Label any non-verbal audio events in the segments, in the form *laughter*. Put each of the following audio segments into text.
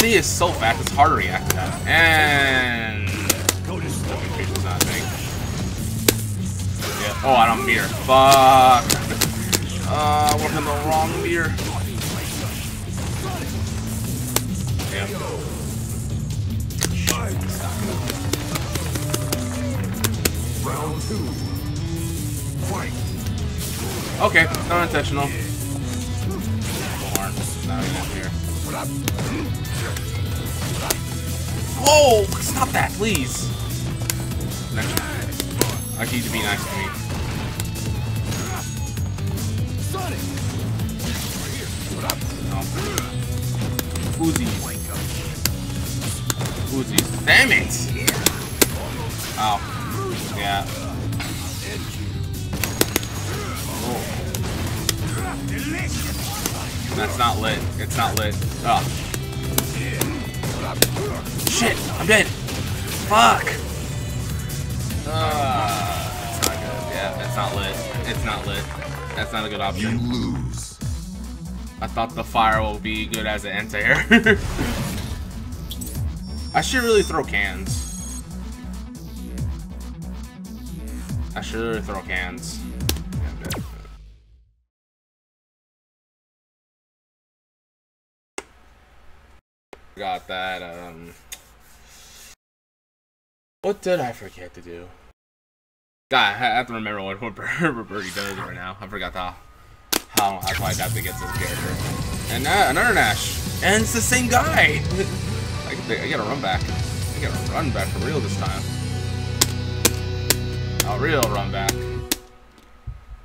Thing is so fast, it's hard to react to that. And... Not. Oh, I don't mirror. Fuck. Uh, went in the wrong mirror. Yeah. Round two. Fight. Okay, not intentional. Now we here. Whoa! Stop that, please. Next. I need to be nice to me. No. Uzis. Uzis. Damn it! Oh. Yeah. Oh. That's not lit. It's not lit. Oh. Dead! Fuck! Uh, that's not good. Yeah, that's not lit. It's not lit. That's not a good option. You option. lose. I thought the fire will be good as an *laughs* anti-air. I should really throw cans. I should really throw cans. Got that, um... What did I forget to do? God, I have to remember what, what *laughs* Birdie does right now. I forgot how how how quite that to get this character. And uh, another Nash, and it's the same guy. *laughs* I, gotta- I gotta run back. I gotta run back for real this time. A real run back.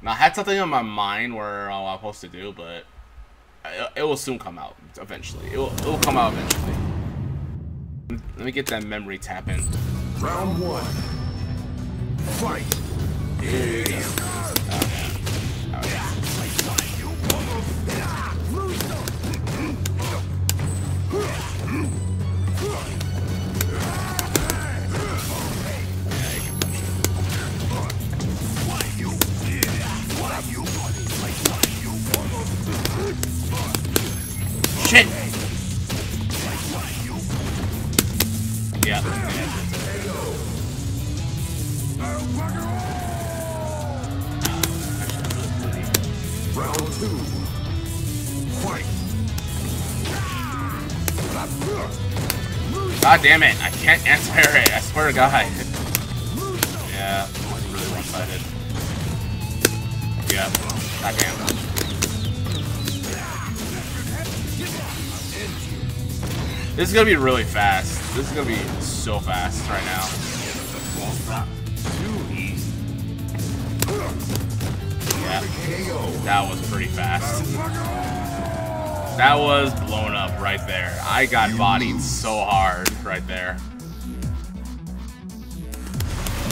Now I had something on my mind where uh, I was supposed to do, but it, it will soon come out eventually. It will, it will come out eventually. Let me get that memory tap in. Round one. Fight. Shit! God damn it, I can't answer it, I swear to God. Yeah, really one-sided. Yeah, god damn. This is gonna be really fast. This is gonna be so fast right now. Yeah, that was pretty fast. That was blown up right there. I got bodied so hard right there.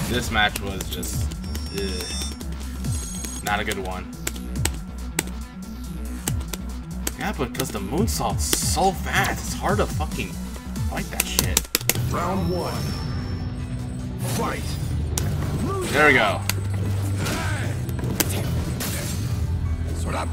This match was just ugh, not a good one. Yeah, but because the moonsault's so fast, it's hard to fucking fight that shit. Round one. Fight. There we go. Sort up.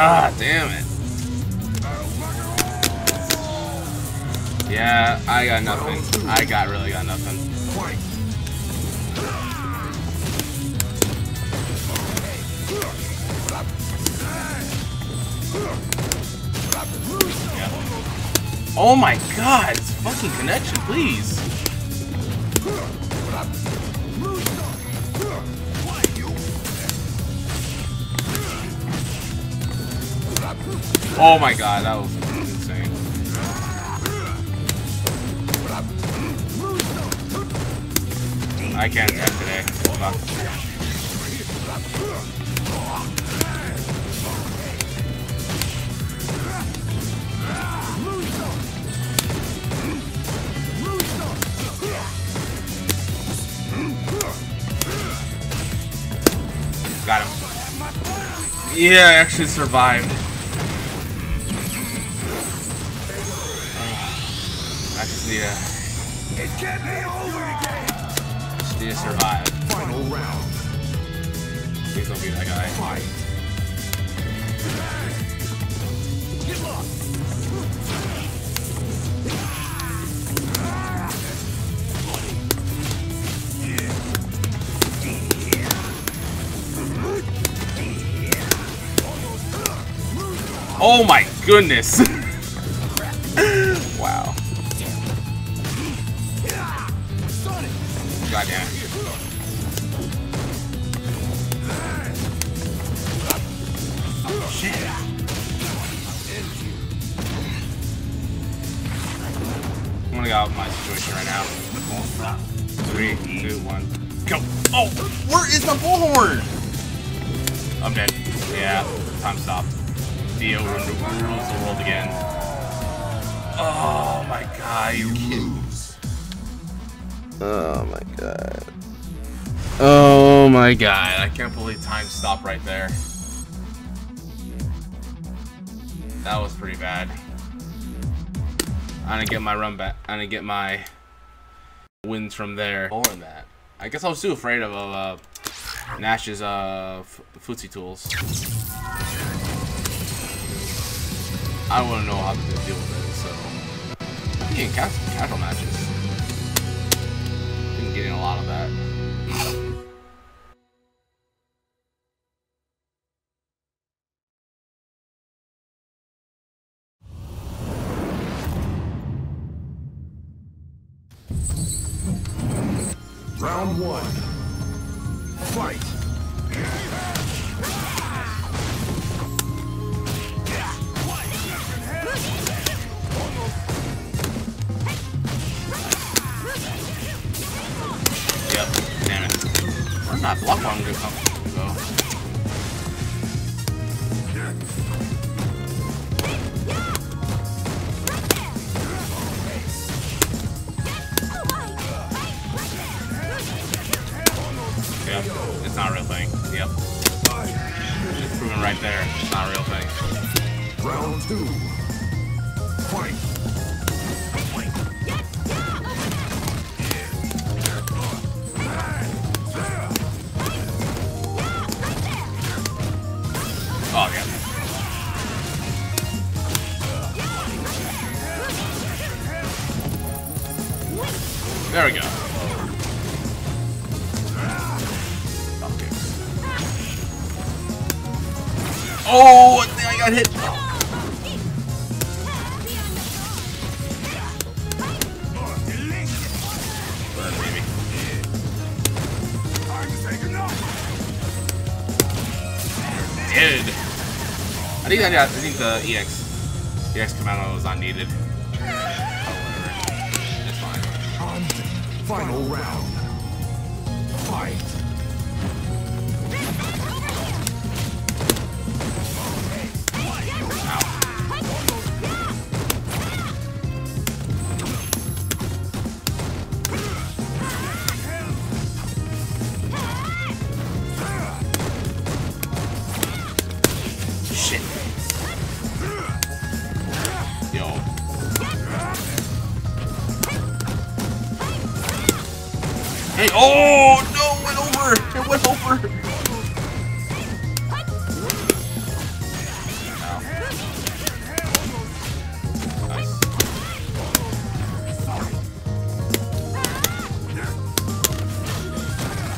Ah, damn it. Yeah, I got nothing. I got really got nothing. Yeah. Oh my god, fucking connection, please. Oh my god, that was insane. I can't attack today. Got him. Yeah, I actually survived. Just need to, It can't be over again. just need to survive. Final round. Please don't be that guy. Fight. Get lost. Oh my goodness! *laughs* God damn it. Shit. I'm gonna get out of my situation right now. Three, two, one, go! Oh! Where is the bullhorn? I'm dead. Yeah, time stopped. Dio rules the world again. Oh my god, you kidding? Oh my god. Oh my god, I can't believe time stopped right there. That was pretty bad. I didn't get my run back. I didn't get my wins from there. More than that. I guess I was too afraid of uh, Nash's uh, footsie tools. I wouldn't know how to deal with it, so. Yeah, cas- casual matches. Getting a lot of that. Round one. Fight. Where'd that block come go? Yep. It's not a real thing. Yep. It's proven right there. It's not a real thing. Round two. Fight. There we go. Okay. Oh, I got hit. I think I, I think the EX EX commando was not needed. Final round. Fight. Hey, oh no, it went over. It went over.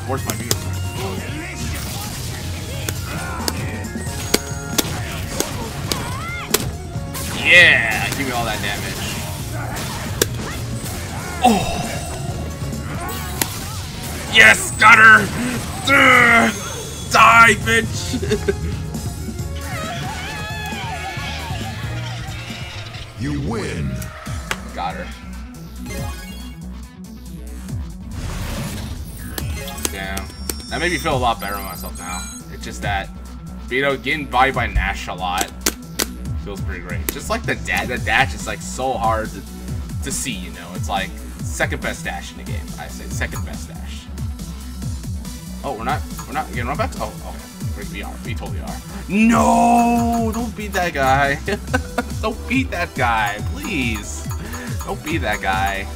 Where's my meter? Yeah, give me all that damage. Yes, got her. Ugh. Die, bitch. You win. got her. Damn. That made me feel a lot better about myself now. It's just that, you know, getting bodied by Nash a lot feels pretty great. Just like the dash, the dash is like so hard to, to see. You know, it's like second best dash in the game. I say second best dash. Oh, we're not, we're not getting run back. Oh, okay. We are. We totally are. No! Don't beat that guy. *laughs* don't beat that guy, please. Don't beat that guy.